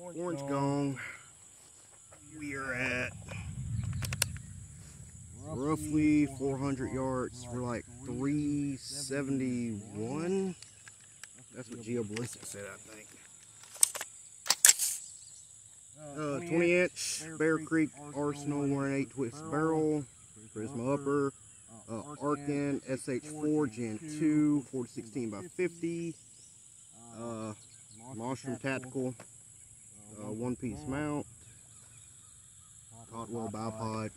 Orange Gong. We are at roughly 400 yards. We're like 371. That's what Geoballistic said, I think. Uh, 20 inch Bear Creek Arsenal 1 8 twist barrel, Prisma upper, uh, Arken SH4 Gen 2 4 to 16 by 50, uh, Monstrum Tactical, uh, one piece mount, Caldwell bipod,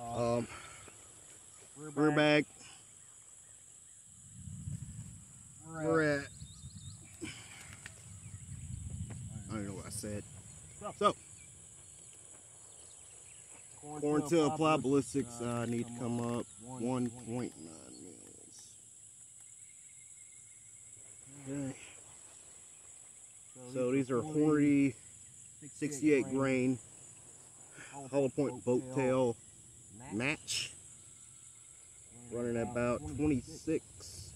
um, rear bag. We're at, I don't know what I said. So, corn to Applied Ballistics uh, need to come up. 1.9 mils. Okay. So these are Hornady 68 grain. hollow point boat tail match. Running about 26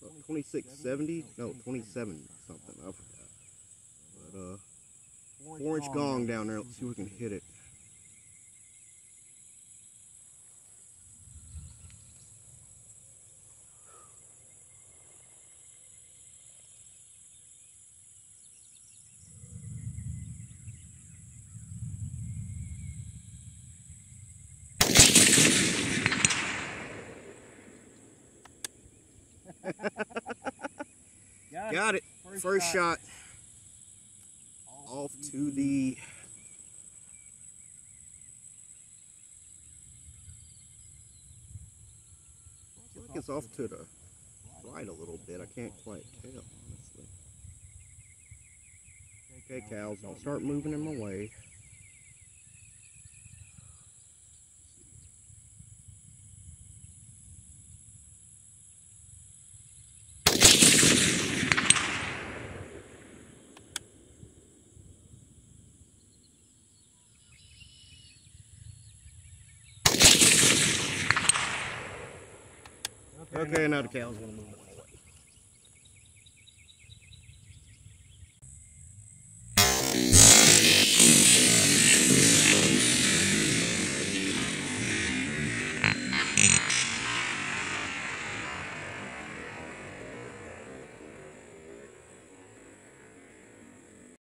about 2670 no 27 something I forgot. But uh four inch gong down there let's see if we can hit it Got, got it First first shot. shot off to the I like it's off to the right a little bit. I can't quite tell, honestly. Okay, cows, don't start moving in my Okay, now the cows want to move.